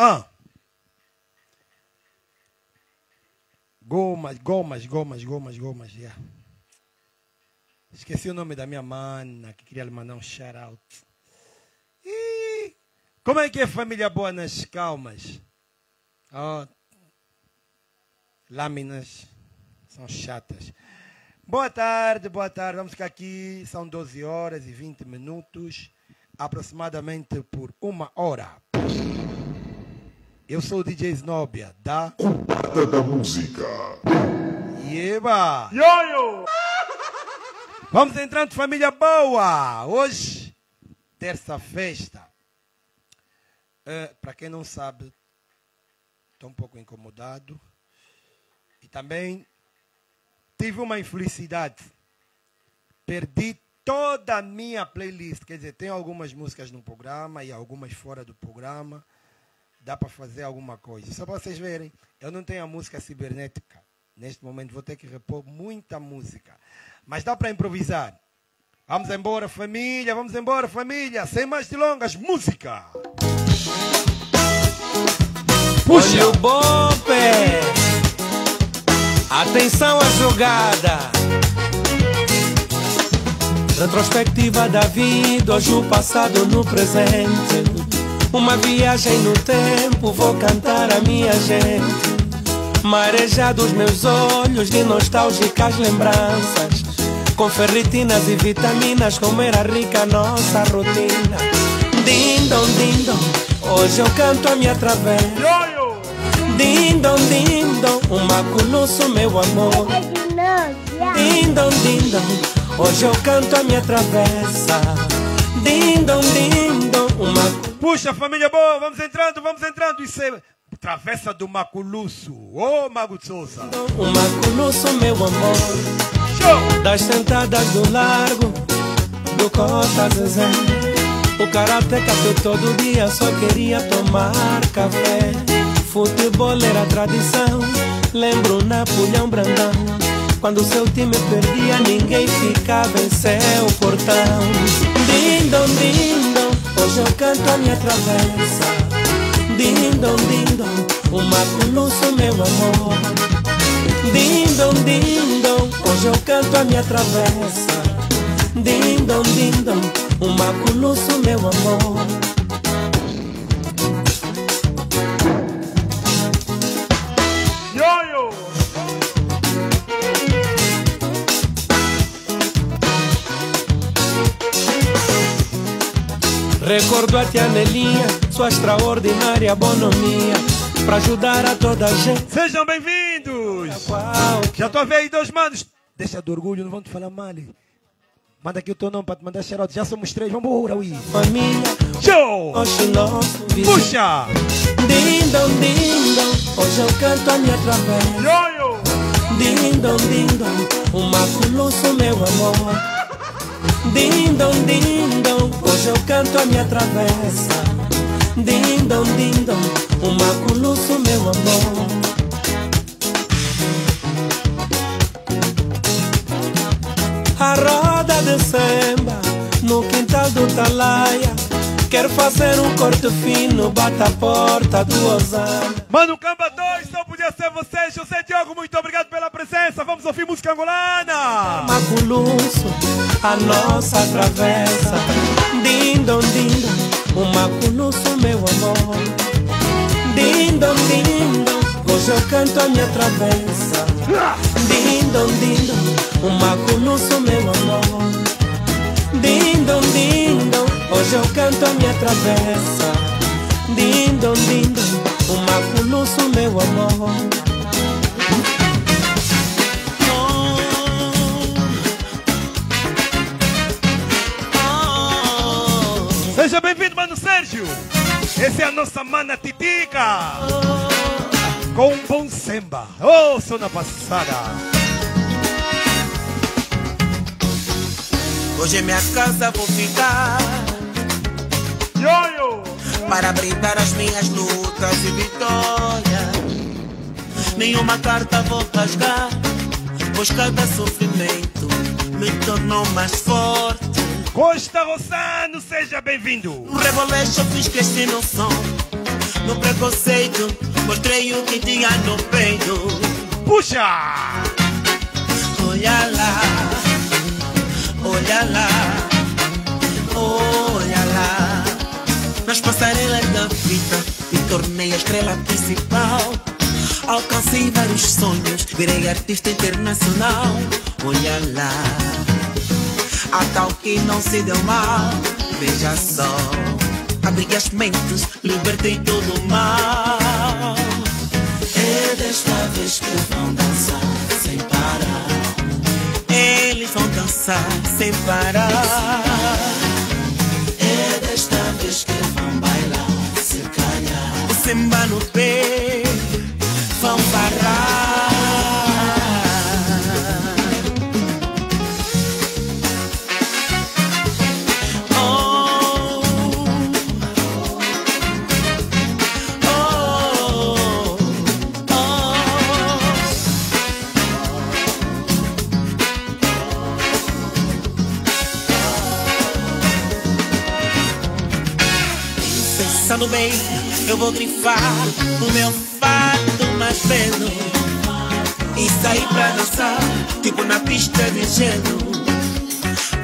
Ah. Gomas, gomas, gomas, gomas, gomas, yeah. Esqueci o nome da minha mana, que queria lhe mandar um shout out. Ih, como é que é família boa nas calmas? Oh, lâminas são chatas. Boa tarde, boa tarde. Vamos ficar aqui. São 12 horas e 20 minutos, aproximadamente por uma hora. Eu sou o DJ Snobia, da Culpada da música. Eba! Yoyo! Vamos entrando, família boa! Hoje, terça festa. Para quem não sabe, estou um pouco incomodado. E também tive uma infelicidade. Perdi toda a minha playlist. Quer dizer, tem algumas músicas no programa e algumas fora do programa. Dá para fazer alguma coisa. Só para vocês verem, eu não tenho a música cibernética. Neste momento vou ter que repor muita música. Mas dá para improvisar. Vamos embora, família. Vamos embora, família. Sem mais delongas, música. Puxa. Olha o bombe. Atenção à jogada. Retrospectiva da vida, hoje o passado no presente. Uma viagem no tempo, vou cantar a minha gente. Marejar dos meus olhos de nostálgicas lembranças. Com ferritinas e vitaminas, como era rica a nossa rotina. Dindom, dindom, hoje eu canto a minha. Yoyo! Dindom, dindom, um maculuço, meu amor. Dindom, dindom, hoje eu canto a minha travessa. Dindom, dindom, uma Puxa, família boa. Vamos entrando, vamos entrando. Isso é Travessa do Maculuço. Ô, Mago de Souza. um maculuço, meu amor. Show! Das sentadas do largo, do Cota Zezé. O karateca que todo dia só queria tomar café. Futebol era tradição, lembro Napoleão Brandão. Quando seu time perdia, ninguém ficava em seu portão. Dindom, dindom, hoje eu canto a minha travessa. Dindom, dindom, o maculuço, meu amor. Dindom, dindom, hoje eu canto a minha travessa. Dindom, dindom, um maculuço, meu amor. Recordo a tia Nelinha, sua extraordinária bonomia. Pra ajudar a toda a gente. Sejam bem-vindos! Já tô a ver aí dois manos. Deixa do orgulho, não vão te falar mal. Manda aqui o teu nome para te mandar xerote. Já somos três, vamos embora, ui. família, Show! Puxa! Dindom, dindom, hoje eu canto a minha travessa. Yoyo! Dindom, dindom, um maculuço, meu amor. Dindom, dindom, hoje eu canto a minha travessa. Dindom, dindom, um maculuço, meu amor. A roda de samba no quintal do Talaia. Quero fazer um corte fino, bata a porta do Osana. Mano Camba 2, só podia ser você, José Diogo. Muito obrigado pela presença. Vamos ouvir música angolana. Maculuço, a nossa travessa. Dindom, dindom, o maculuço, meu amor. Dindom, dindom, hoje eu canto a minha travessa. Dindom, dindom, o maculuço, meu amor. Dindom, dindom, hoje eu canto a minha travessa. Dindom, dindom, o maculuço, meu amor. Seja bem-vindo, mano Sérgio. Essa é a nossa mana Titica. Com um bom samba. Oh, na passada. Hoje em minha casa vou ficar! Para brindar as minhas lutas e vitórias. Nenhuma carta vou rasgar, pois cada sofrimento me tornou mais forte. Costa Rossano, seja bem-vindo. No reboleixo fiz este meu som. No preconceito, mostrei o que tinha no peito. Puxa! Olha lá, olha lá, olha lá. Nas passarelas da vida, me tornei a estrela principal. Alcancei vários sonhos, virei artista internacional. Olha lá, a tal que não se deu mal. Veja só, abri as mentes, libertei todo o mal. É desta vez que vão dançar sem parar. Eles vão dançar sem parar. É desta vez que vão bailar se calhar. O samba no pé Pensando bem, eu vou grifar o meu fato mais belo E sair pra dançar, tipo na pista de gelo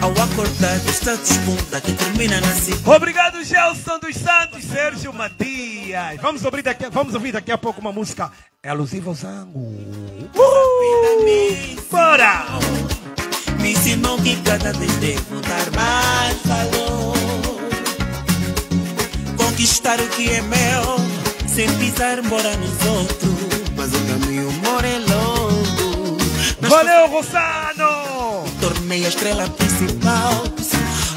Ao acordar esta desponta que termina na cidade Obrigado, Gelson dos Santos, Sérgio Matias. Vamos ouvir daqui, vamos ouvir daqui a pouco uma música É alusiva ao Zango. Uhul! Bora! Me ensinou que cada vez devo dar mais valor Conquistar o que é meu Sem pisar embora nos outros Mas o caminho mora é longo Nas Valeu, Rossano! tornei a estrela principal.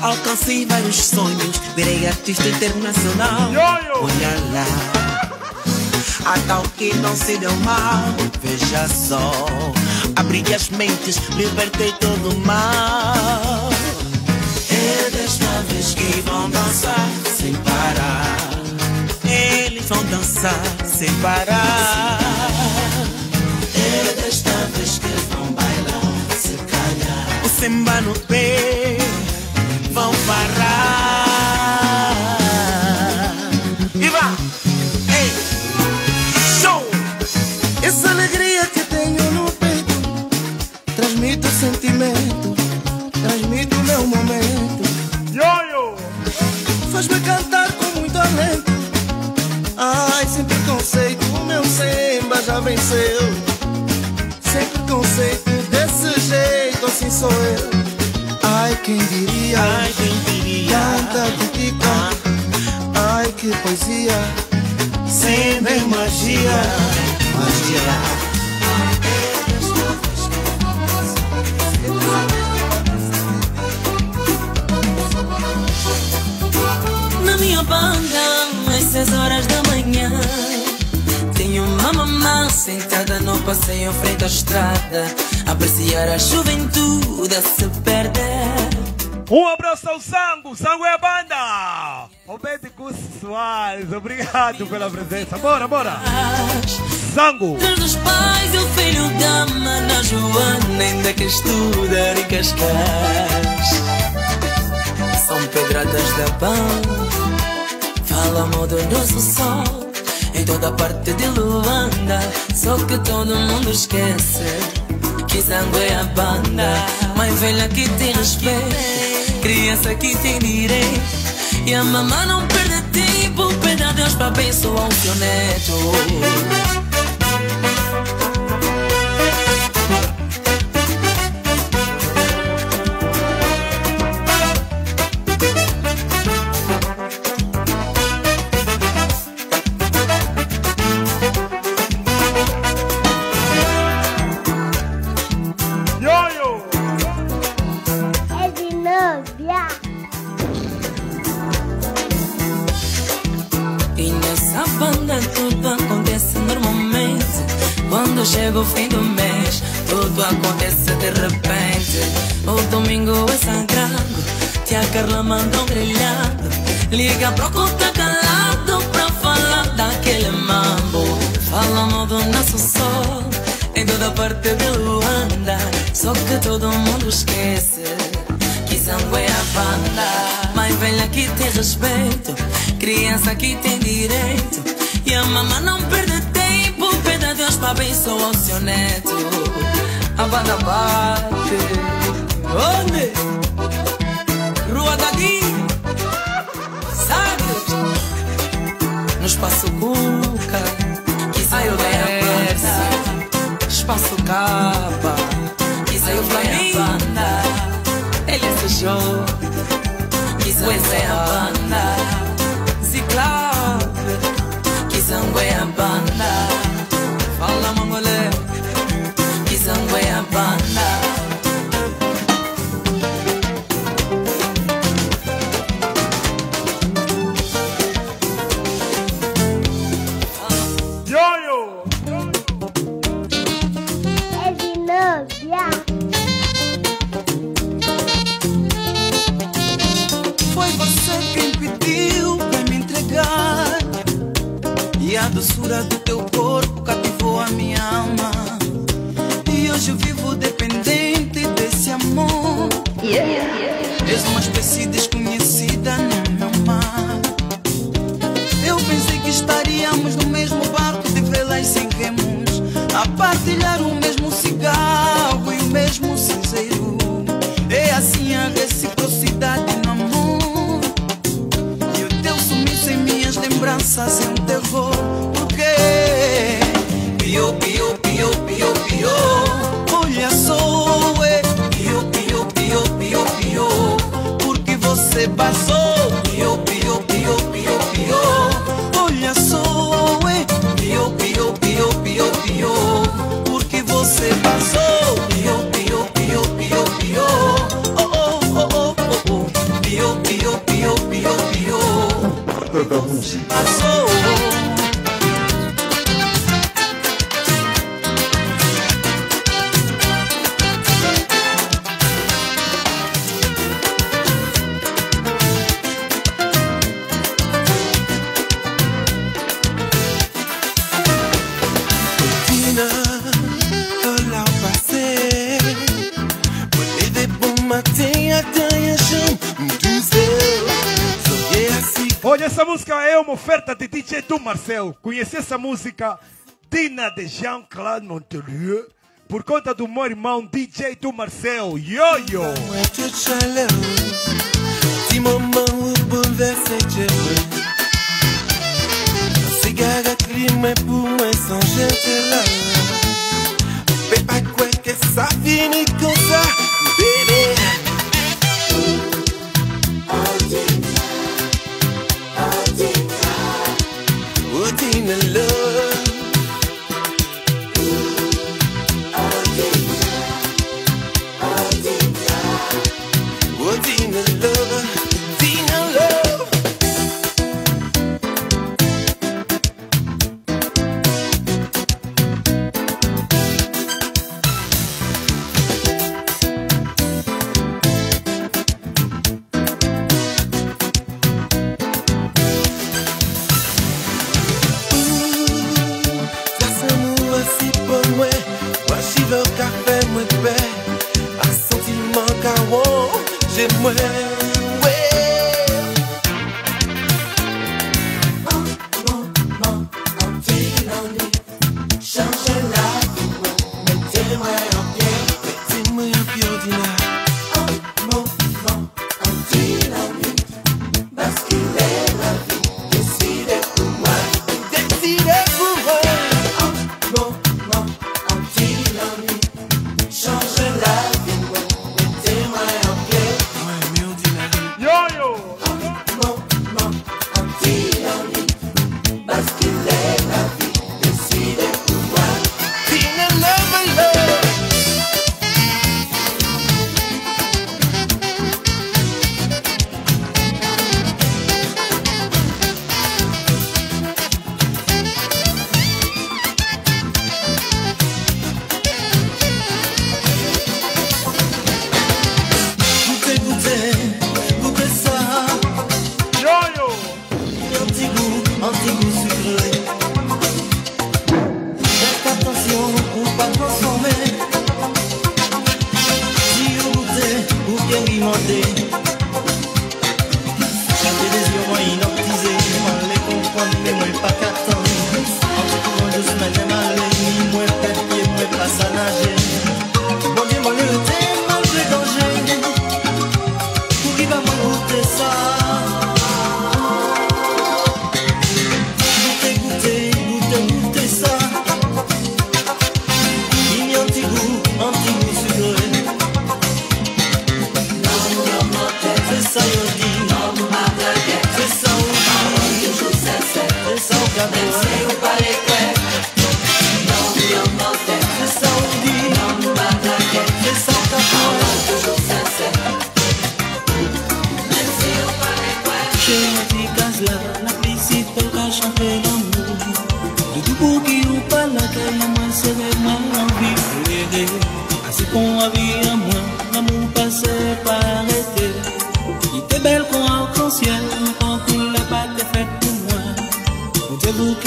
Alcancei vários sonhos, virei artista internacional. Olha lá, a tal que não se deu mal. Veja só, abri as mentes, libertei todo o mal. Desta vez que vão dançar sem parar. Eles vão dançar sem parar. É desta vez que vão bailar se calhar. O samba no pé vão parar. Sem preconceito O meu samba já venceu. Sem preconceito Desse jeito assim sou eu. Ai, quem diria? Ai, quem diria? Canta, critica Ai, que poesia. Sem nem magia. Magia. Na minha banda, às seis horas da manhã sentada no passeio frente à estrada Apreciar a juventude a se perder Um abraço ao Sango, Sango é a banda! Obede Curso Soares, obrigado pela presença. Bora, bora! Sango! Dos pais e o filho da mana Joana Ainda que estuda em Cascais São pedradas da banda Fala mal do nosso sol Em toda parte de Luanda Só que todo mundo esquece Que Zango é a banda Mãe velha que tem respeito Criança que tem direito E a mamãe não perde tempo Pede a Deus pra abençoar o seu neto Procura tá calado pra falar daquele mambo. Falamos do nosso sol em toda parte de Luanda. Só que todo mundo esquece que Zango é a banda. Mais velha que tem respeito, criança que tem direito. E a mamãe não perde tempo, pede a Deus pra abençoar o seu neto. A banda bate. Onde? Espaço Cuca, aí o planta Espaço Capa, aí Ele Flamengo, LSJ, Pois é a banda céu, conheci essa música Dina de Jean-Claude Montelieu por conta do meu irmão DJ do Marcel, Yo-Yo. Cigarra, crime.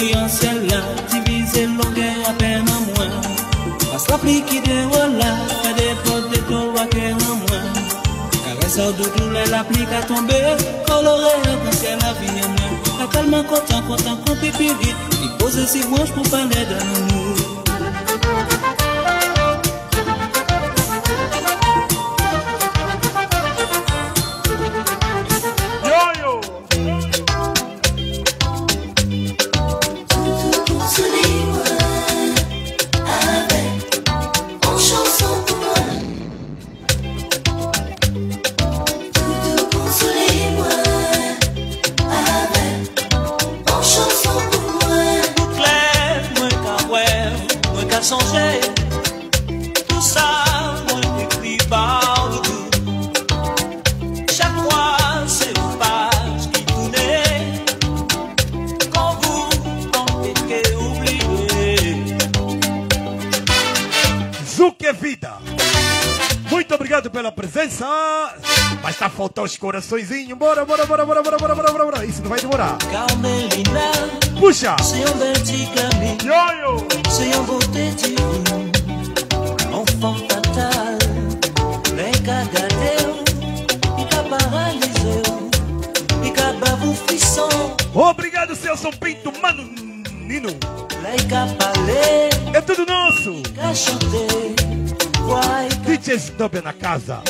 ki an sel la Divize longe apen an mwen Pas la pli ki de wala Fede pote to wake an mwen Karesa la pli ka tombe Kolore repousse la vi an mwen La kalman kontan Ni pose si wanj pou pale dan amour coraçõezinho, bora, bora, bora, bora, bora, bora, bora, bora, bora. Isso não vai demorar. Carmelina. Puxa. Yo, yo. Senhor, vou te não falta tal. vem cagadeu, pica paraliseu, pica babo frisson. Obrigado, são Pinto, mano, Nino. É tudo nosso. DJ Stub na casa.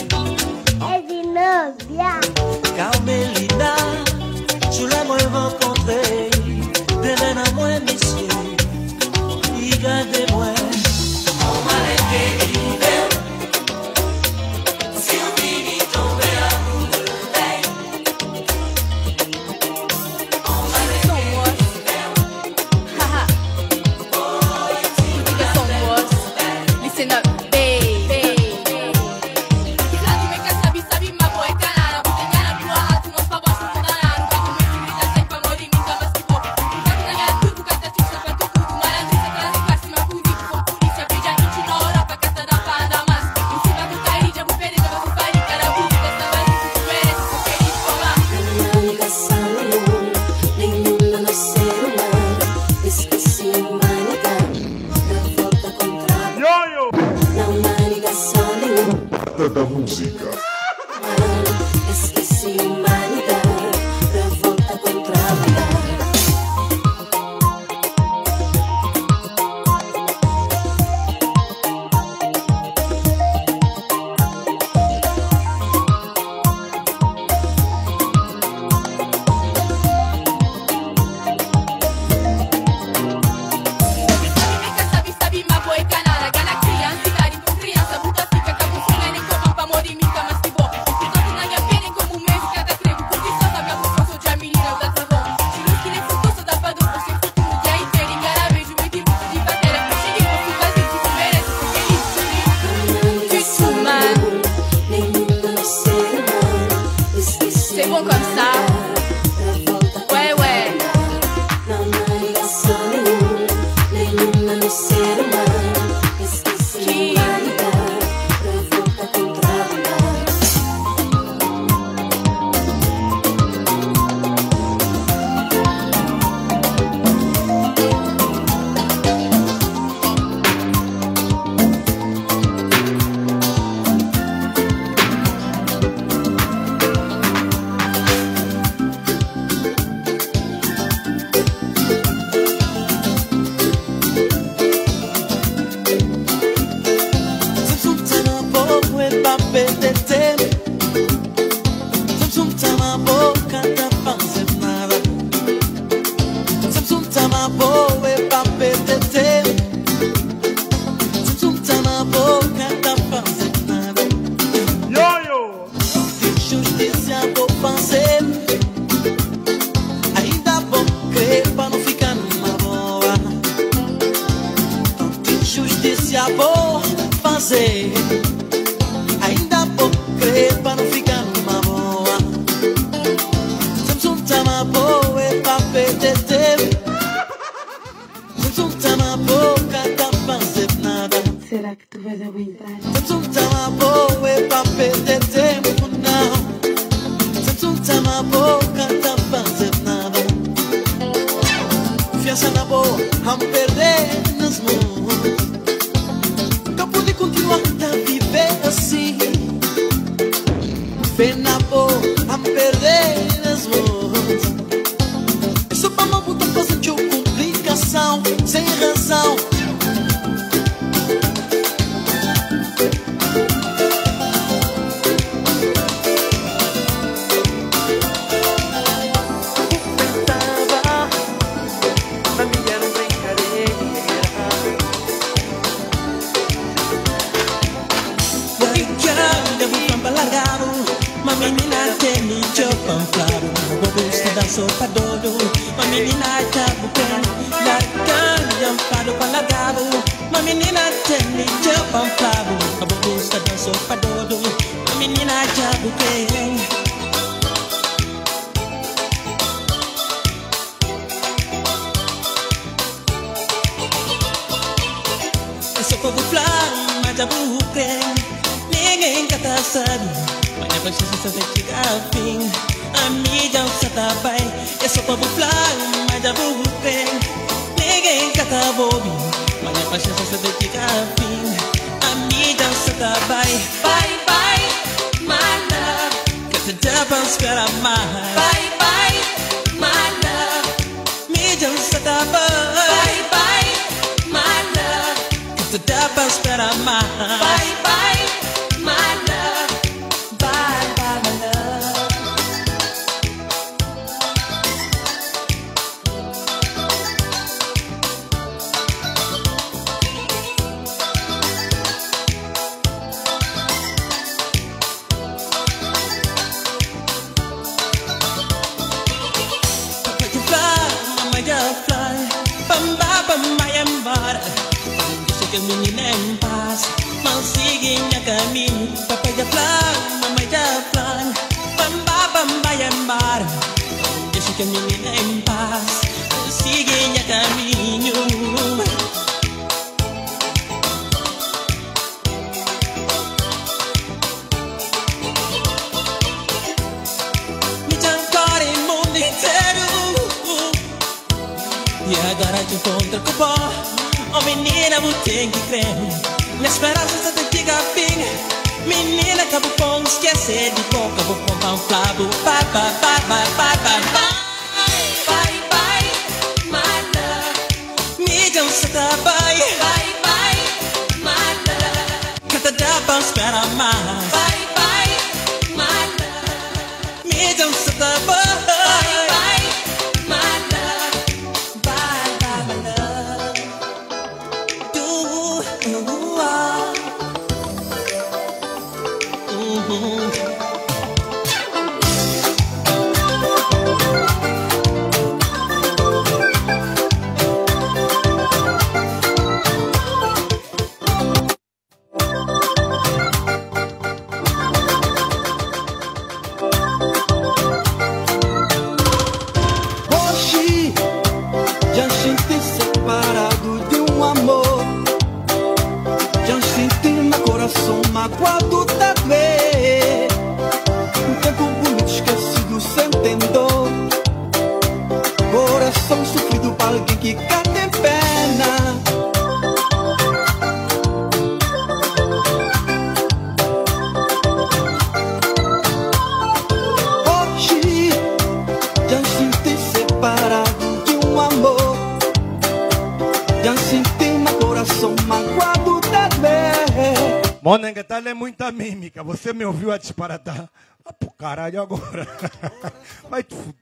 Me ouviu a disparatar. Ah, pro caralho agora. Vai te fuder.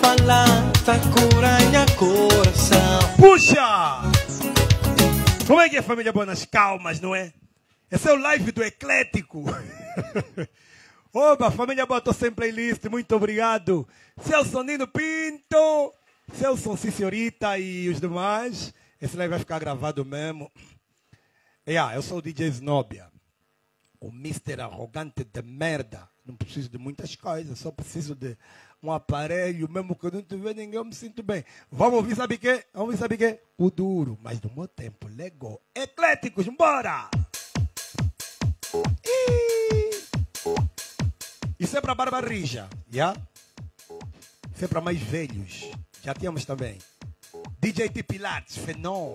Falar, tá curar minha coração. Puxa! Como é que é, família boa nas calmas, não é? Esse é o live do Eclético. Oba, família boa, tô sem playlist, muito obrigado. Celso Nino Pinto, Celso sim, senhorita e os demais. Esse live vai ficar gravado mesmo. Yeah, eu sou o DJ Snobia, o Mr. Arrogante de merda. Não preciso de muitas coisas, só preciso de um aparelho, mesmo que eu não tiver ninguém, eu me sinto bem. Vamos ouvir, sabe o quê? Vamos ouvir, sabe o quê? O duro, mas do meu tempo, Lego. Ecléticos, bora! Isso é para Barba Rija, já? Isso é para mais velhos. Já tínhamos também. DJ T Pilates, Fenon.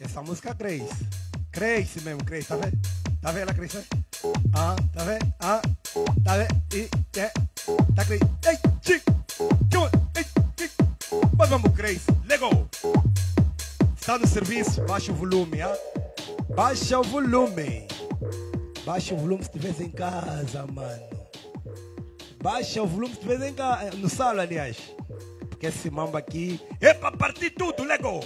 Essa música cresce. Cresce mesmo, cresce, tá vendo? Tá vendo ela crescer? Ah, tá vendo? Ah, tá? E, é, tá crescendo. Ei, chi, tchum, ei, chi. Mas vamos, cresce. Lego. Está no serviço, baixa o volume, ah? Baixa o volume. Baixa o volume se estiver em casa, mano. Baixa o volume se estiver em casa. No sala, aliás. Porque esse mamba aqui é pra partir tudo, Lego.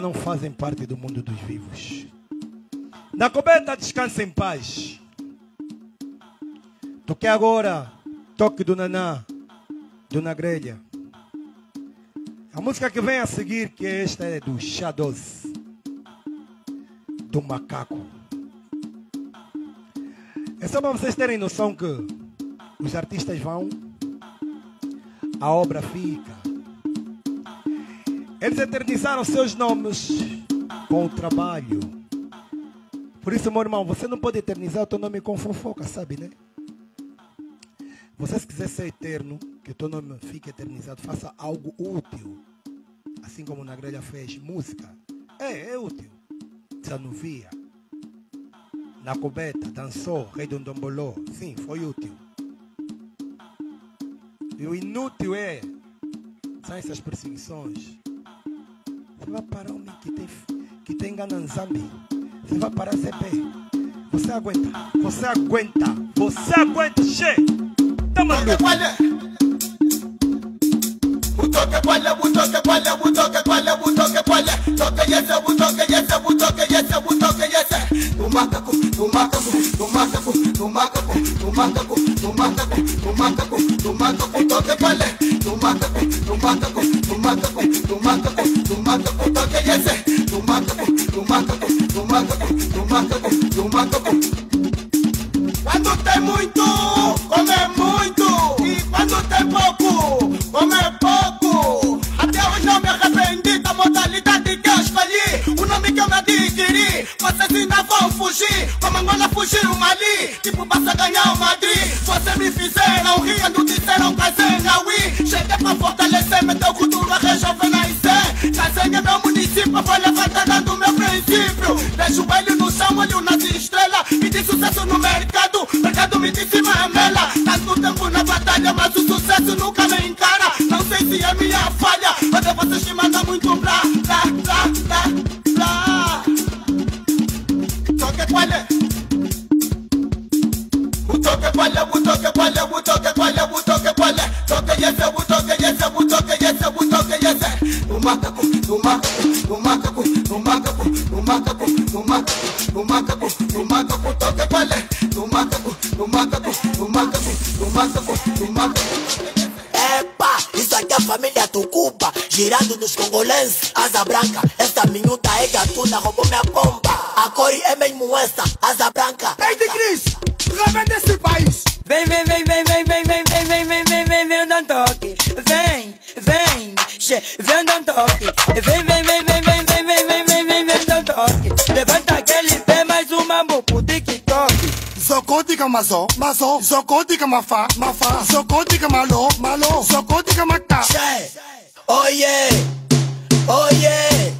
não fazem parte do mundo dos vivos. Na coberta descansa em paz. Toquei agora, toque do Naná, do Nagrelha. A música que vem a seguir, que é esta é do Shadows, do Macaco. É só para vocês terem noção que os artistas vão, a obra fica. Eles eternizaram seus nomes com o trabalho. Por isso, meu irmão, você não pode eternizar o teu nome com fofoca, sabe, né? Você, se quiser ser eterno, que o teu nome fique eternizado, faça algo útil. Assim como na grelha fez música. É, é útil. Desanuvia. Na coberta, dançou, rei do Ndomboló. Sim, foi útil. E o inútil é são essas perseguições você vai parar homem que tem, que tem Gananzambi. Você vai parar CP. Você aguenta. Você aguenta. Você aguenta, che. Tá maluco? Butoke pale, butoke pale, butoke pale, butoke pale. Toke yese, butoke come muito. E quando tem pouco, vão fugir. Como Angola fugiram Mali, tipo passa ganhar o Madrid. Vocês me fizeram rir quando disseram Kazenga oui. Cheguei pra fortalecer, meteu cultura, rejuvenescer. Kazenga é meu município, vou levantar dando meu princípio. Deixo ele no chão, olho nas estrelas. E de sucesso no mercado, mercado me disse mamela. Tanto tempo na batalha, mas o sucesso nunca me encara. Não sei se é minha falha, mas é vocês que mandam muito blá, macaco, no macaco, no macaco, no macaco, no macaco, no macaco, no macaco, no macaco, toca palé, no macaco, no macaco, no macaco, no macaco, no macaco. Epa, isso aqui é a família Tucuba, girando nos congolenses, asa branca. Essa minuta é gatuna, roubou minha bomba. A cor é mesmo essa, asa branca. Ei, de Cris, revende esse país. Vem, vem, vem, che, vem, não toque. Vem, vem, vem, vem, vem, vem, vem, vem, vem, vem, vem, não toque. Levanta aquele pé, mais um mambo pro TikTok. Zokotika mazo, mazo, zokotika mafa, mafa, zokotika malo, malo, zokotika mata. Che, oye, oye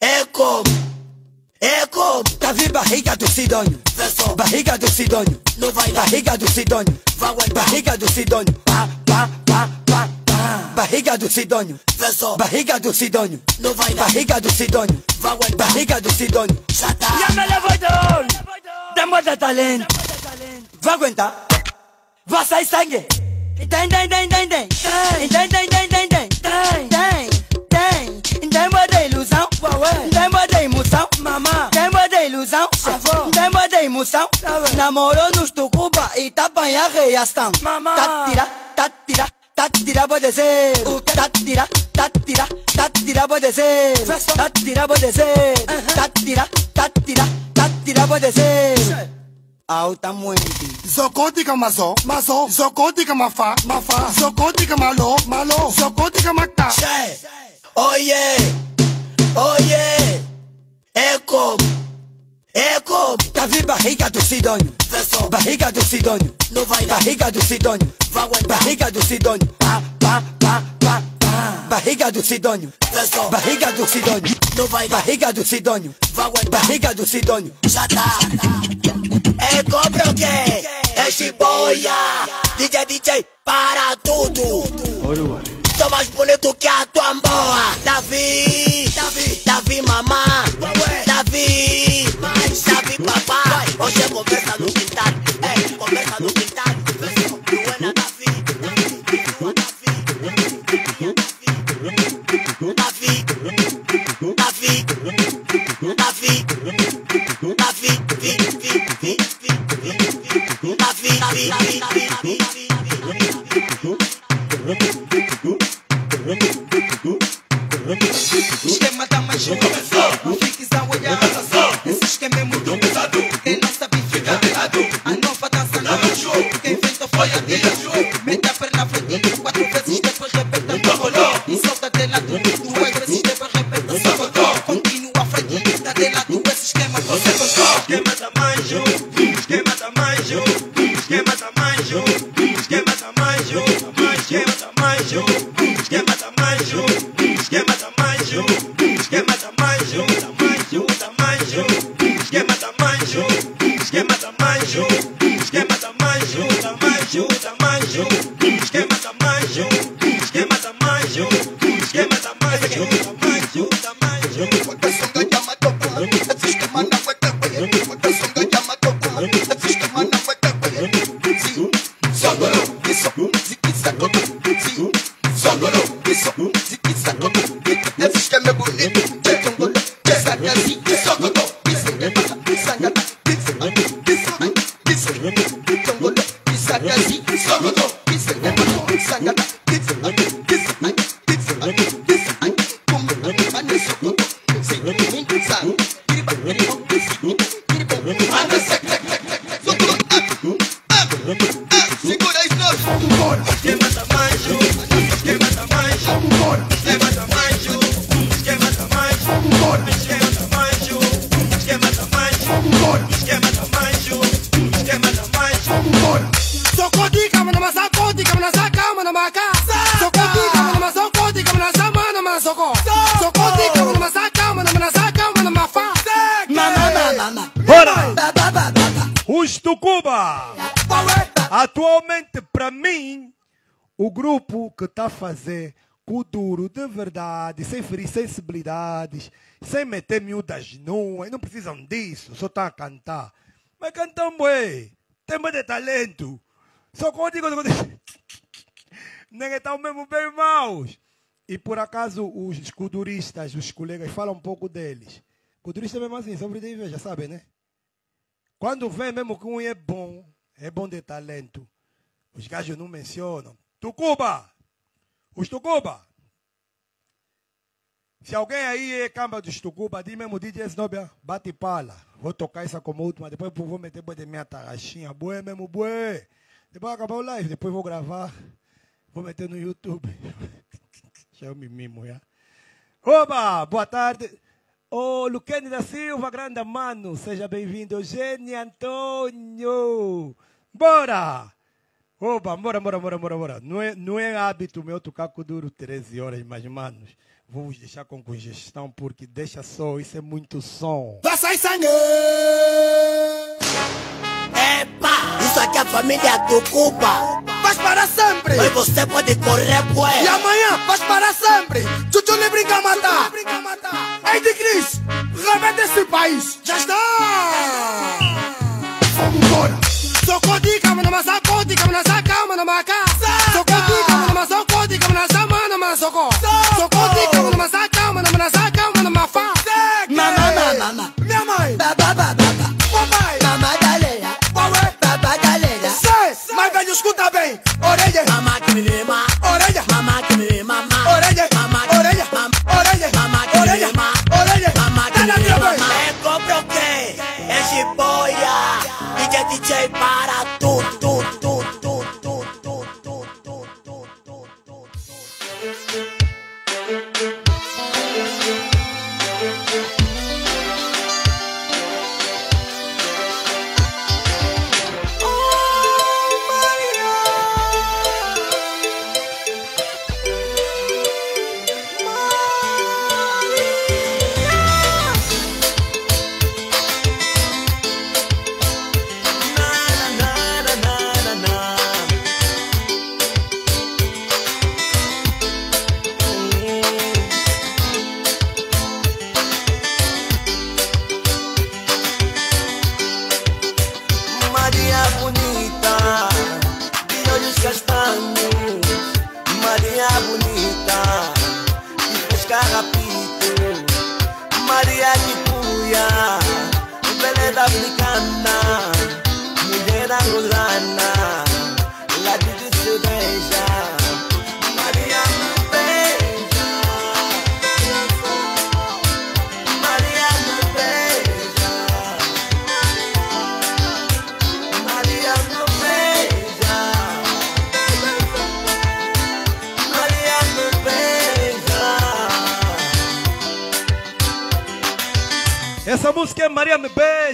Eco, eco Tá vi barriga do Sidônio. Verso, Barriga do Sidônio. não vai Barriga do Sidônio. Vai aguentar Barriga do Sidônio. Pá, pá, pá. Barriga do Sidônio. Barriga do Sidônio. não vai dar Barriga do Sidônio. Vai aguentar Barriga do Sidônio. Já tá E a melhor voz do olho. Da moda talento. Vai aguentar. Vai sair sangue. Tem, tem, tem, tem, tem. Tem, tem, tem, tem, tem, tem. Tem, tem, tem. Tem moda ilusão. Tem moda emoção. Mamá. Tem moda ilusão. Tem moda emoção. Namorou nos Tucuba e tá apanha a reação. Tá tira, tá tira. tatira puede ser, uh, tatira, tatira, tatira puede ser, tatira puede ser, tatira, tatira, tatira puede ser. Alta muerte. Zocoti camazo, mazo, zocoti camafa, mafa, zocoti camalo, malo, zocoti camacta. Oye, oye, eco. Eco Tá vi barriga do Sidônio. Verso, Barriga do Sidônio. não vai dar Barriga do Sidônio. Vai aguentar Barriga do Sidônio. Pá, pá, pá, pá, pá. Barriga do Sidônio. Verso, Barriga do Sidônio. não vai dar Barriga do Sidônio. Vai aguentar Barriga do Sidônio. Já tá Eco broque É chiboia DJ DJ para tudo Sou mais bonito que a tua boa Davi, Davi, Davi mamá Hoje é conversa no quintal É, conversa no quintal Luena Davi Davi Davi Davi Davi vi, vi, vi, vi, vi, Davi, Davi, Davi, Davi, Davi, Esquema da magia fiques a olhar Ele sabe A nova dança não perna Quatro vezes depois do apertão rolou sem meter miúdas nuas, não precisam disso, só estão a cantar. Mas cantam bem, tem muito de talento. Só que eu digo, nem estão mesmo bem maus. E por acaso os kuduristas, os colegas, falam um pouco deles. Kudurista é mesmo assim, sobre de inveja, sabe, né? Quando vem mesmo que um é bom, é bom de talento, os gajos não mencionam. Tucuba! Os Tucuba! Se alguém aí é camba dos Tucuba, diz mesmo DJ Snobia, bate pala. Vou tocar essa como última, depois vou meter boi de minha tarraxinha. Bué mesmo, bué. Depois acabar o live, depois vou gravar. Vou meter no YouTube. Já eu me mimo, já. Oba! Boa tarde. Ô, Luquene da Silva, grande mano, seja bem-vindo. Eugênio Antônio, bora! Oba, bora, bora, bora, bora, bora. Não é, não é hábito meu tocar com duro 13 horas, mas, manos, vou vos deixar com congestão, porque deixa só, isso é muito som. Vai sair sangue! Epa! Isso aqui é a família do Cuba. Vais para sempre! Mas você pode correr, E bué. amanhã vais para sempre! Chuchu lhe brinca a matar! Ei de Cris, rebenta esse país! Já está! Vamos embora. Socotica, mana masacotica, mana saca, mana maca Socotica, mana masacotica, mana sama, mana soco Socotica, mana masaca, mana mana saca, mana mafa Mama, mama, mama. Minha mãe Baba, baba, baba. Papai Mama galera. Baba galera. Sei, mas velho escuta bem Orelha Mama que me mima. Orelha Mama que me mama.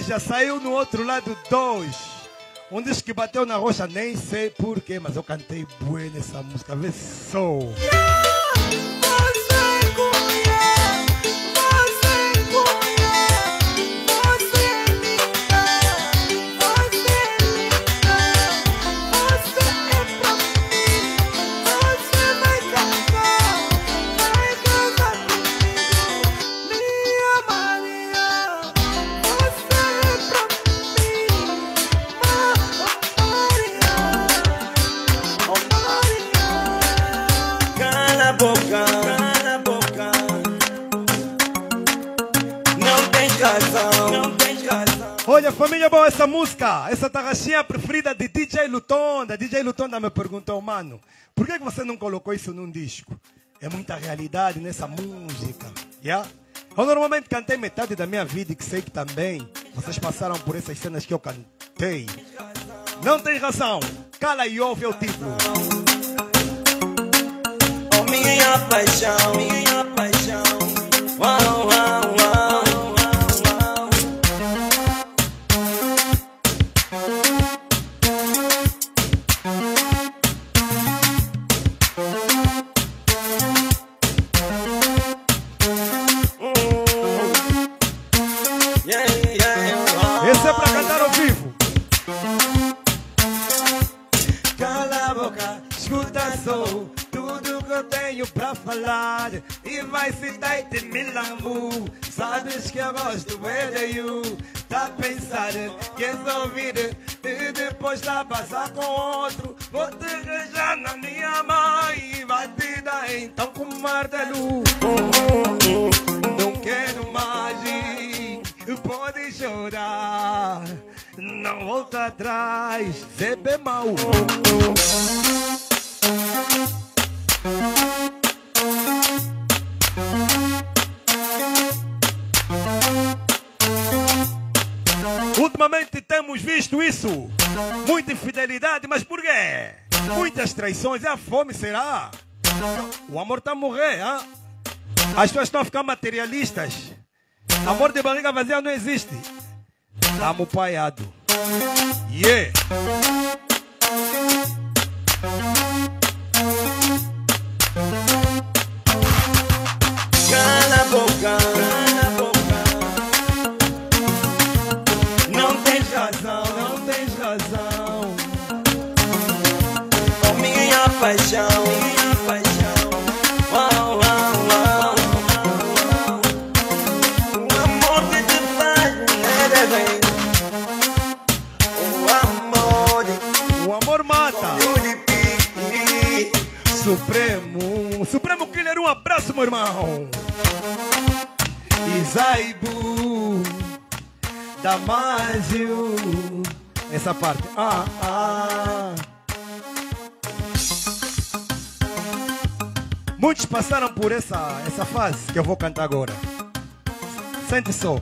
Beija, saiu no outro lado 2. Um disco que bateu na rocha, nem sei porquê, mas eu cantei bué nessa música, vê só. Essa tarraxinha preferida de DJ Lutonda. DJ Lutonda me perguntou, mano, por que você não colocou isso num disco? É muita realidade nessa música, yeah? Eu normalmente cantei metade da minha vida e que sei que também vocês passaram por essas cenas que eu cantei. Não tem razão, cala e ouve o título. Oh, minha paixão, minha paixão. Uau, uau, E vai se deite me lambu Sabes que eu gosto é de you Tá pensar, queres ouvir E depois tá passar com outro. Vou te beijar na minha mãe Vai te dar então com martelo. Não quero mais Pode chorar. Não volta atrás Zé mal Ultimamente temos visto isso. Muita infidelidade, mas por quê? Muitas traições. É a fome, será? O amor está a morrer, ah? As pessoas estão a ficar materialistas. Amor de barriga vazia não existe. Estamos paiado. Yeah. Boca, boca. Não tens razão, não tens razão. Oh, minha paixão, minha paixão. Uau, uau, uau. O amor que te faz bem. O amor, O amor mata. Supremo, Supremo Killer, um abraço, meu irmão. Damásio. Essa parte. Ah, ah. Muitos passaram por essa, essa fase que eu vou cantar agora. Sente só.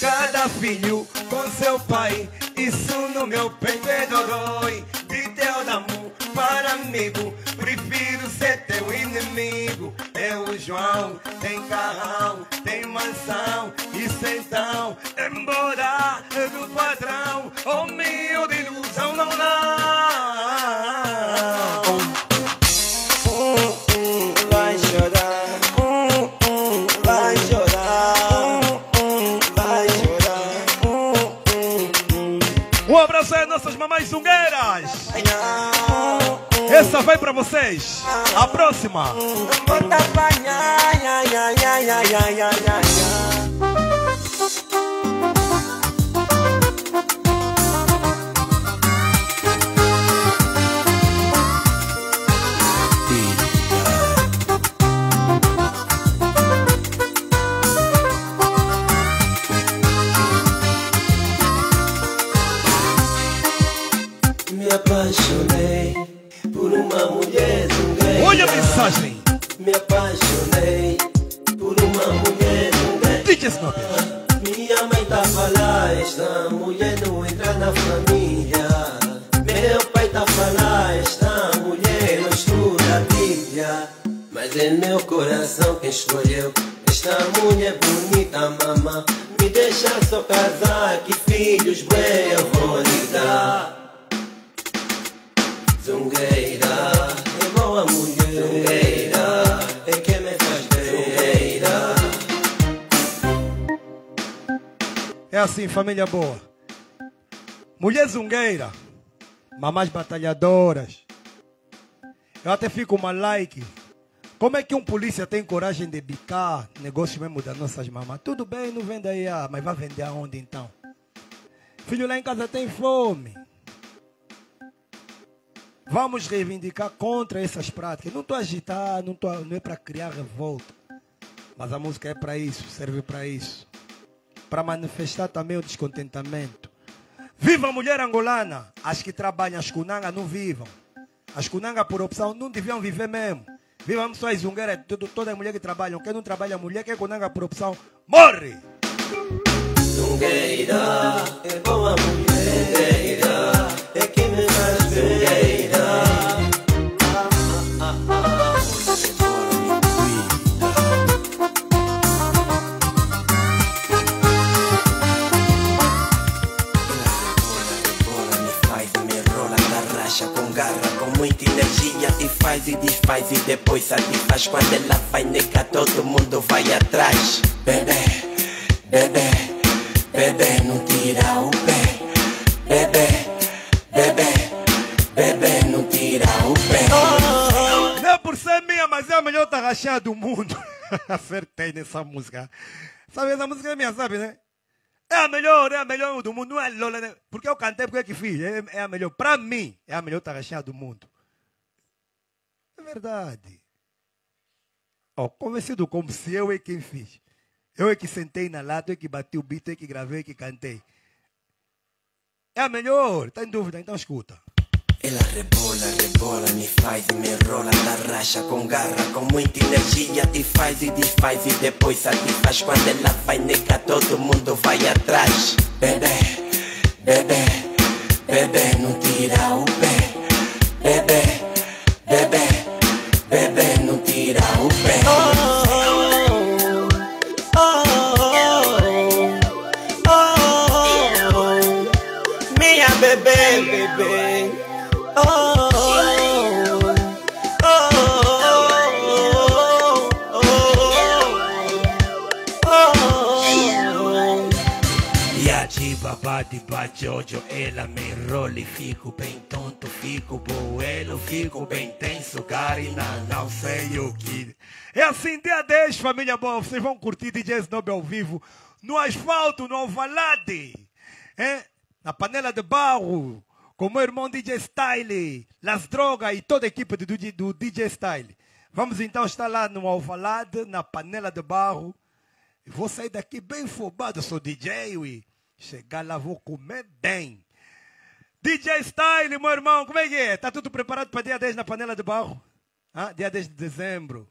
Cada filho com seu pai, isso no meu peito é dodói. De teu damo para amigo, prefiro ser teu inimigo. É o João, tem carrão, tem mansão, isso então, embora do patrão, oh meu de ilusão não dá. Vai chorar. Vai chorar. Vai chorar. Hum, hum, hum. Um abraço aí, nossas mamães zungueiras. Ai. Essa vai pra vocês. A próxima. Me apaixonei por uma mulher zungueira. Olha a mensagem. Me apaixonei por uma mulher zungueira. DJ Snob. Minha mãe tá a falar, esta mulher não entra na família. Meu pai tá a falar, esta mulher não estuda a Bíblia. Mas é meu coração quem escolheu esta mulher bonita, mamã. Me deixa só casar, que filhos bem eu vou lhe dar. Zungueira, É assim, família boa. Mulher zungueira, mamás batalhadoras. Eu até fico uma like. Como é que um polícia tem coragem de bicar negócio mesmo das nossas mamães? Tudo bem, não vende aí, ah, mas vai vender aonde então? Filho lá em casa tem fome. Vamos reivindicar contra essas práticas. Não estou a agitar, não, tô, não é para criar revolta. Mas a música é para isso, serve para isso. Para manifestar também o descontentamento. Viva a mulher angolana! As que trabalham, as cunanga não vivam. As cunanga por opção não deviam viver mesmo. Vivam só as zungueiras, tudo- toda mulher que trabalham. Quem não trabalha, mulher, quem é cunanga por opção, morre! Zungueira, é boa mulher, é que me faz zungueira. Faz e desfaz e depois satisfaz Quando ela vai negar, todo mundo vai atrás Bebê, bebê, bebê, não tira o pé Bebê, bebê, bebê, não tira o pé Não é por ser minha, mas é a melhor tarraxá do mundo. Acertei nessa música. Sabe, essa música é minha, sabe, né? É a melhor, é a melhor do mundo. Não é Lola, né? Porque eu cantei, porque é que fiz. É, é a melhor. Pra mim, é a melhor tarraxá do mundo. É verdade. Ó, convencido como se eu é quem fiz. Eu é que sentei na lata, eu é que bati o beat, eu é que gravei, eu é que cantei. É a melhor, tá em dúvida, então escuta. Ela rebola, rebola, me faz e me rola da racha com garra, com muita energia te faz e desfaz e depois satisfaz quando ela vai negar todo mundo vai atrás. Bebê, bebê, bebê, não tira o pé. Bebê, bebê, bebê, não tira o pé. Babá de bajojo, ela me enrola e fico bem tonto, fico boelo, fico bem tenso, Karina, não sei o que. É assim, dia 10, família boa, vocês vão curtir DJ Snob ao vivo, no asfalto, no Alvalade, é? na panela de barro, com meu irmão DJ Style, Las Drogas e toda a equipe do, do, DJ Style. Vamos então estar lá no Alvalade, na panela de barro, Vou sair daqui bem fobado, sou DJ, ui. Chegar lá, vou comer bem. DJ Style, meu irmão, como é que é? Tá tudo preparado para dia 10 na panela de barro? Ah, dia 10 de dezembro.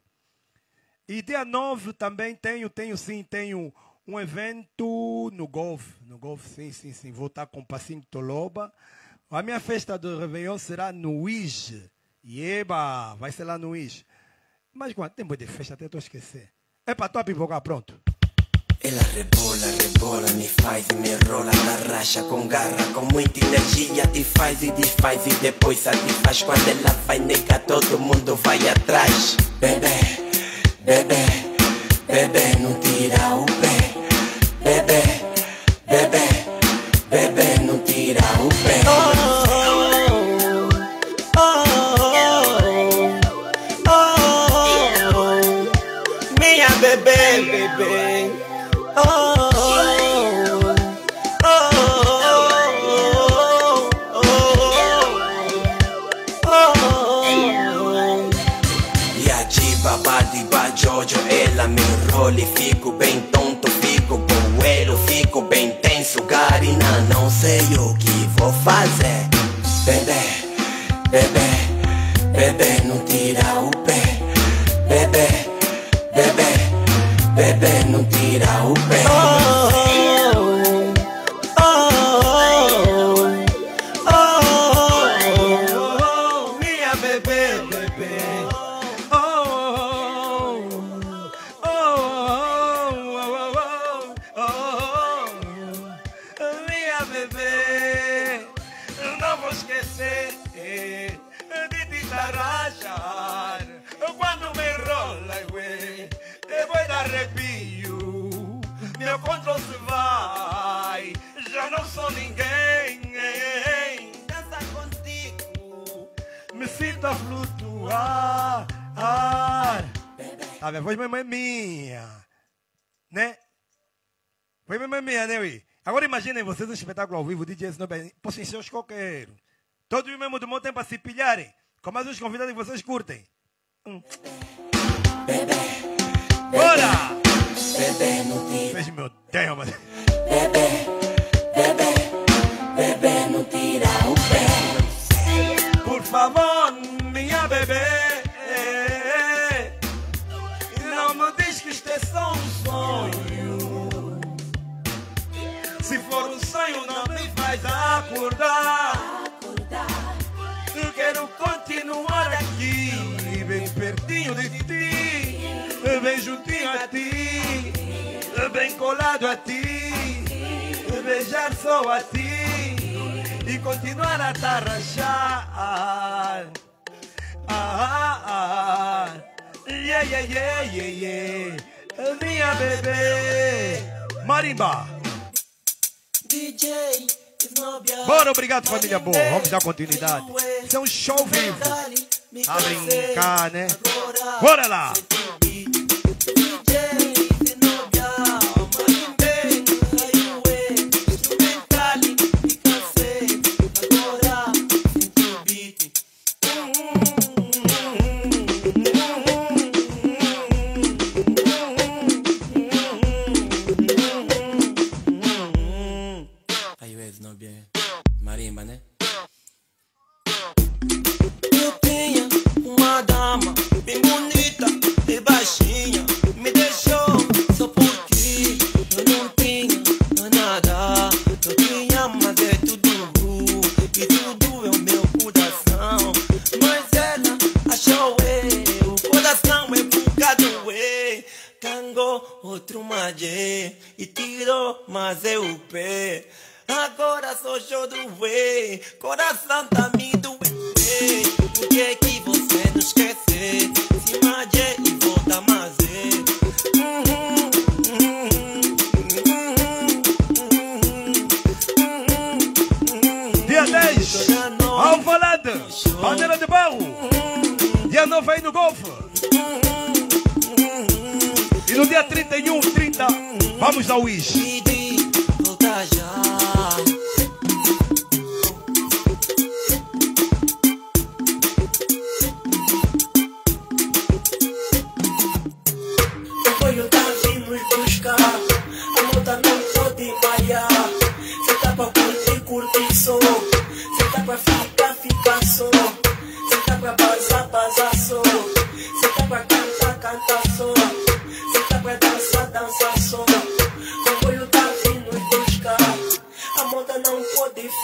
E dia 9 também tenho, tenho sim, tenho um evento no Golf. No Golf, sim, sim, sim. Vou estar com o Passinho Toloba. A minha festa do Réveillon será no Ige. Eba, vai ser lá no Ige. Mas quanto tempo de festa até estou esquecer. É para tua pipoca, pronto. Ela rebola, rebola, me faz e me rola da racha com garra, com muita energia te faz e desfaz e depois satisfaz quando ela vai negar todo mundo vai atrás. Bebê, bebê, bebê, não tira o pé. Bebê, bebê, bebê, não tira o pé. Me enrola e fico bem tonto, fico boelo, fico bem tenso, Garina, não sei o que vou fazer. Bebê, bebê, bebê, não tira o pé. Bebê, bebê, bebê, não tira o pé. Vocês um espetáculo ao vivo, DJ Snob, possam ser os coqueiros. Todos mesmo do meu tempo a se pilharem. Com mais uns convidados que vocês curtem. Hum. Bebê, Bora! Bebê não tira. Fez meu Deus, mas... Bebê, bebê, bebê não tira o pé. Por favor, minha bebê. Não me diz que isto é só um sonho. Faz acordar. Eu quero continuar aqui, bem pertinho de ti, bem juntinho a ti, bem colado a ti, beijar só a ti e continuar a tarrachar. Ah, ah, ah. Yeah, yeah, yeah, yeah, yeah. Minha bebê. Marimba. DJ. Bora, obrigado, família boa. Vamos dar continuidade. Isso é um show vivo. A brincar, né? Bora lá.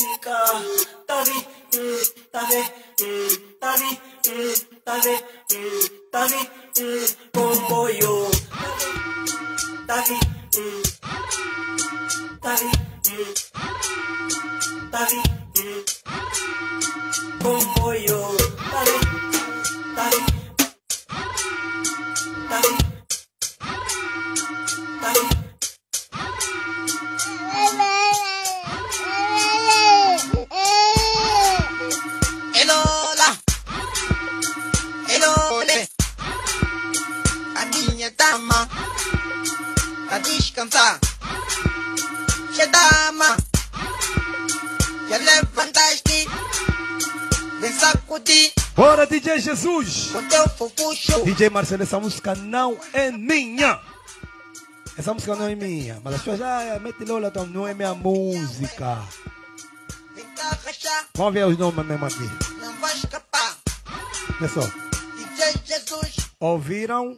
Pode ficar Tá vi, hum, tá vi, hum, tá vi, hum, tá vi, hum, tá vi, a descansar. Che dama, já levantaste, vem sacudir Bora, DJ Jesus. o teu fofucho. DJ Marcelo, essa música não é minha. Essa música não é minha. Mas as pessoas, ah, mete Lola, não é minha música. Vamos ver os nomes mesmo aqui. Não vai escapar. Só. DJ Jesus, Ouviram?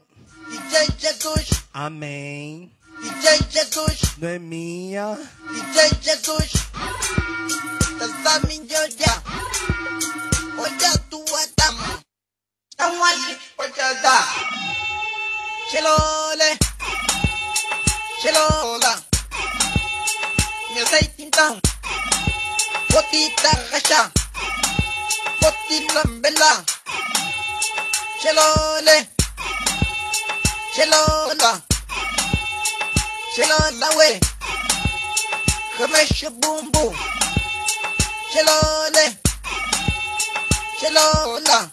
DJ Jesus, Amém. DJ Jesus, Não é minha. DJ Jesus. Dança minha olha, olha a tua dama. Então ali, olha dar. Xelole, xelola. Me aceita então. Vou te tarrachar, vou Xelola, ué. Remexe o bumbum. Xelole, xelola.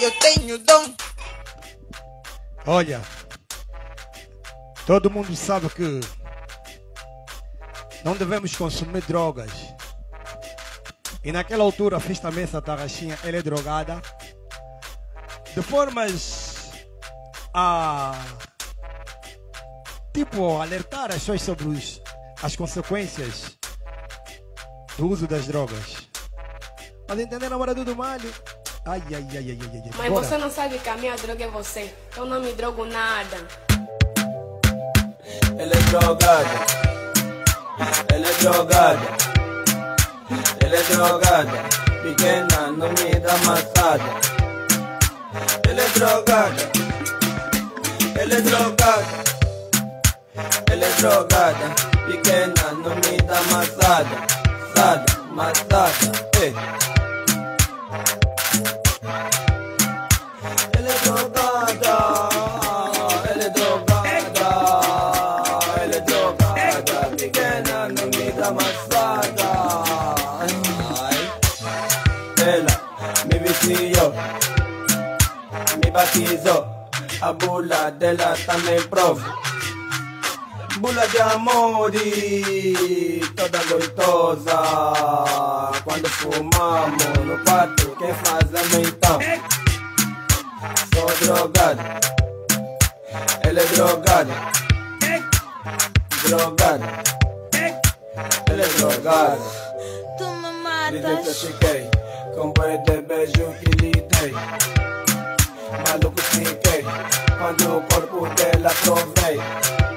Eu tenho dom. Olha. Todo mundo sabe que não devemos consumir drogas. E naquela altura fiz também essa tarraxinha, ela é drogada. De formas a tipo alertar as pessoas sobre os, as consequências do uso das drogas. Mas entender namorado do malho? Ai, ai, ai, ai, ai, ai. Mas Bora. você não sabe que a minha droga é você. Eu não me drogo nada. Ela é drogada. Ela é drogada. Ela é drogada. Pequena, não me dá maçada. Ela é drogada. Ela é drogada. Drogada. Pequena, não me dá maçada. Sada, maçada. Ei. Ela é drogada. Ela é drogada. Ela é drogada. Pequena, não me dá. Ai. Ela me viciou. Me batizou. A bula dela também provo. Bula de amor, toda gostosa. Quando fumamos no quarto, quem faz é então. Sou drogado, ela é drogada. Drogada, ela é drogada. Tu me Dizem que eu matas. fiquei com boi de beijo que lhe dei. Maluco fiquei quando o corpo dela provei.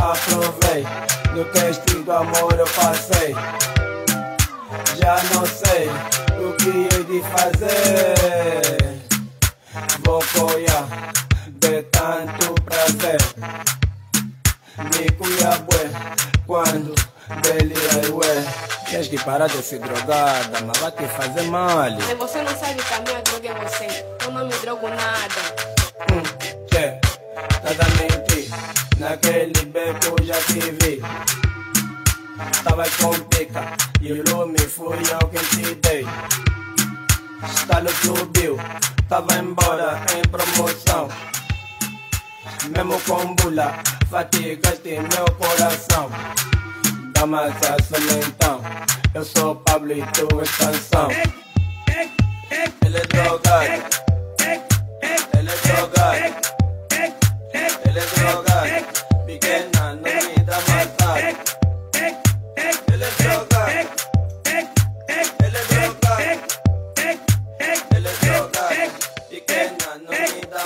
Aprovei, no teste do amor eu passei. Já não sei o que hei de fazer. Vou coiar de tanto prazer. Me cuia bué quando delirei ué. Tens que parar de ser drogada, mas vai te fazer mal. Mas você não sabe que a minha droga é você. Eu não me drogo nada. Che, nada mentir, naquele beco já te vi. Tava com pica e o lume fui eu quem te dei. Estalo subiu, tava embora em promoção. Mesmo com bula, fatigaste meu coração. Dá mais a então, eu sou Pablo e tu expansão. Ele é drogado. Ele é drogado. Ele é drogado. Pequena, não me dá massagem. Ele é drogado. Ele é drogado. Ele é drogado. Pequena, não me dá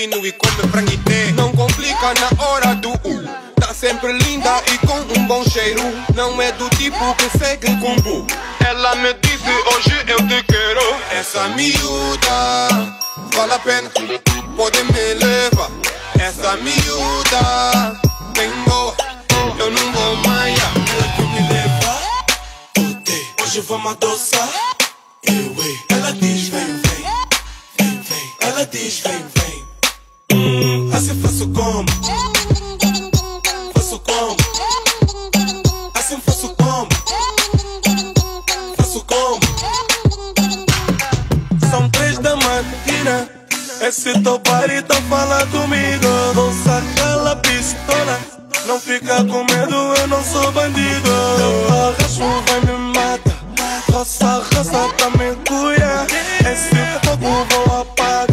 fino e come franguité. Não complica na hora do U. Tá sempre linda e com um bom cheiro. Não é do tipo que segue com bu. Ela me disse hoje eu te quero. Essa miúda vale a pena, pode me levar. Essa miúda bem boa, eu não vou mais. Quer me levar, hoje vamos adoçar. Eu, ei, ela diz vem, vem, vem, vem. Ela diz vem, vem. Hum, assim faço como? Faço como? Assim faço como? Faço como? São três da manhã. Esse teu barito fala comigo. Vou sacar a pistola. Não fica com medo, eu não sou bandido. Arrasto vai me matar. Roça, roça, tá me cuia. Esse fogo vou apagar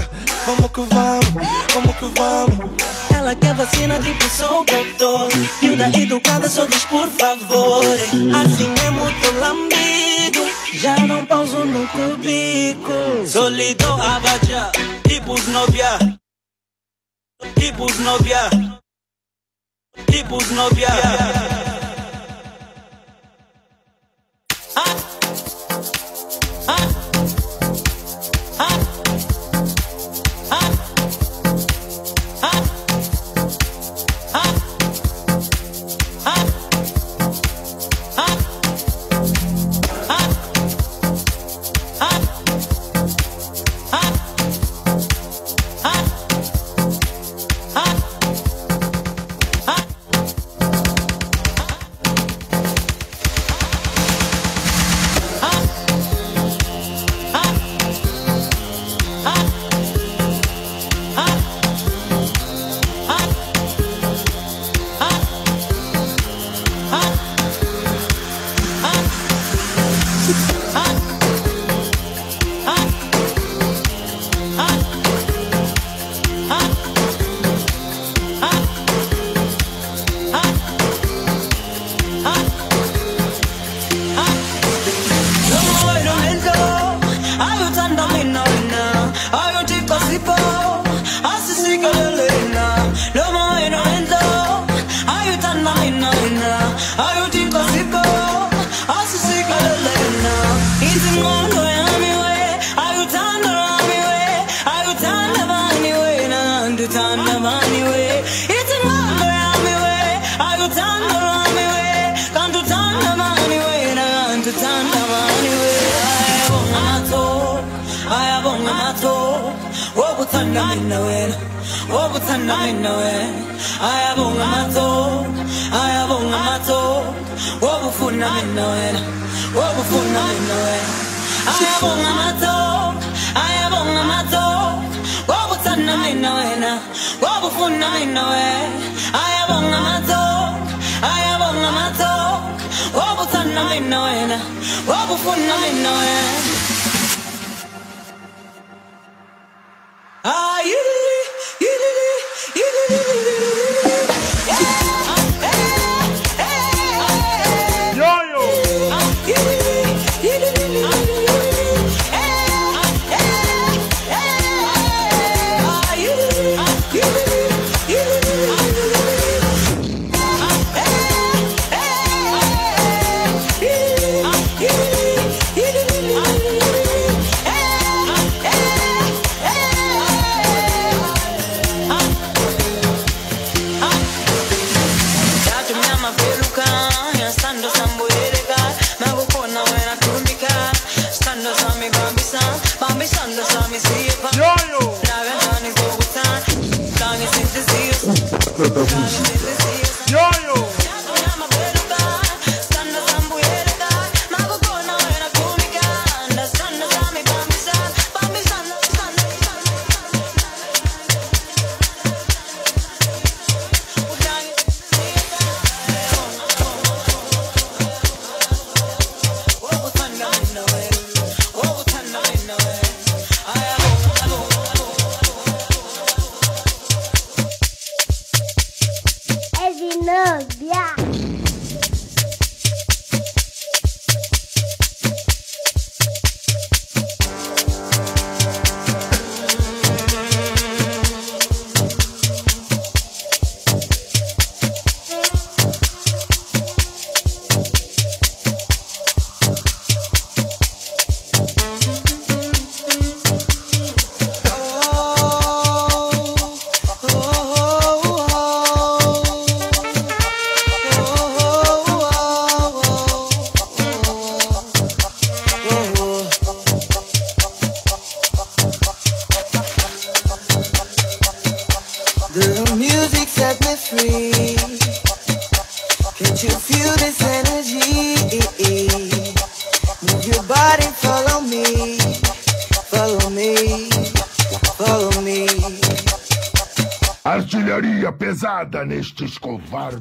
vamos. Ela quer vacina tipo sou doutor. Eu da educada só diz por favor. Assim é muito lambido. Já não pauso no cubico. Solidão abadia, tipos novia. Tipos novia. Tipos novia. Ah.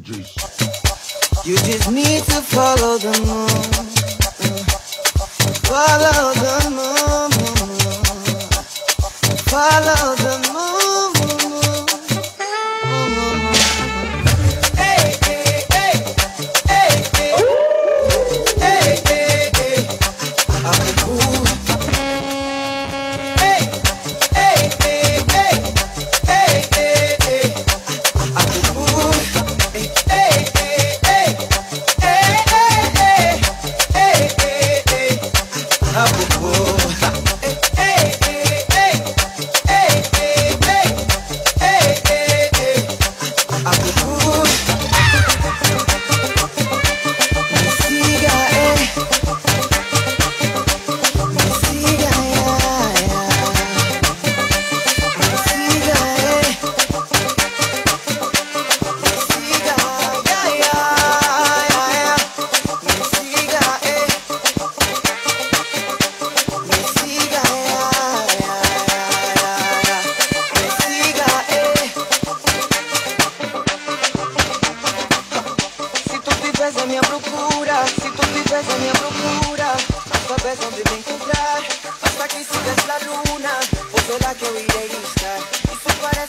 DJs.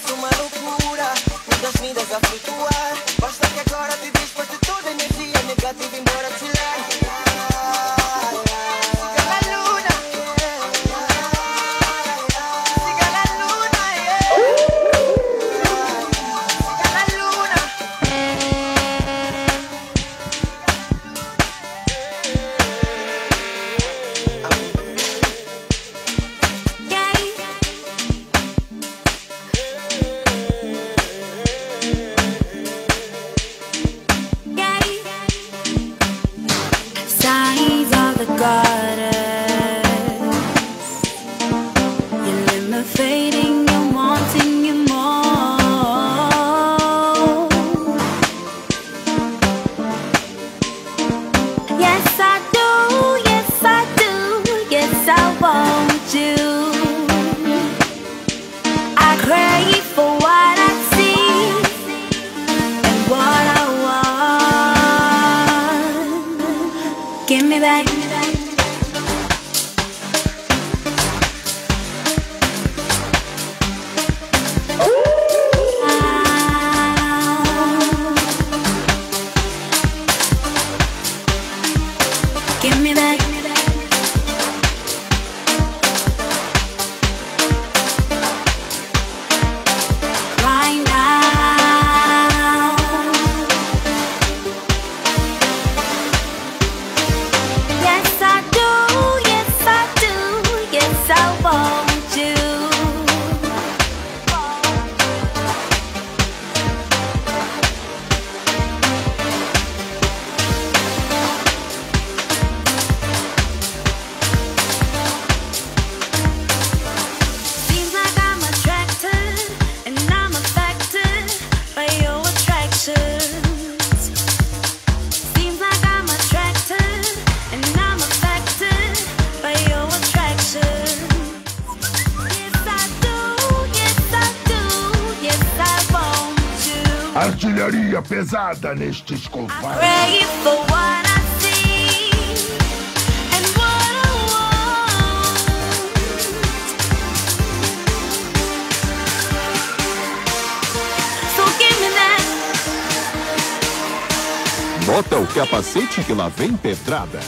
es una locura, mientras mi vida es a fluctuar. nestes confins. Bota o capacete que lá vem pedrada.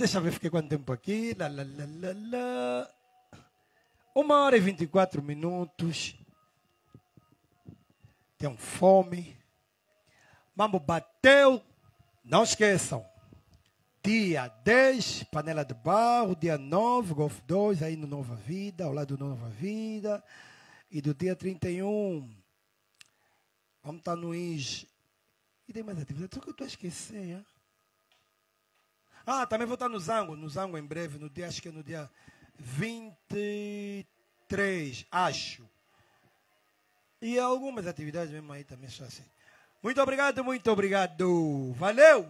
Deixa ver, fiquei quanto tempo aqui. Lá, lá, lá, lá. Uma hora e 24 minutos. Tenho fome. Mambo bateu. Não esqueçam. Dia 10, Panela de Barro. Dia 9, Golf 2, aí no Nova Vida, ao lado do Nova Vida. E do dia 31, vamos estar no INJ. E tem mais atividades, só que eu estou a esquecer. hein? Ah, também vou estar no Zango, no Zango em breve, no dia, acho que é no dia 23, acho. E algumas atividades mesmo aí também só assim. Muito obrigado, muito obrigado. Valeu!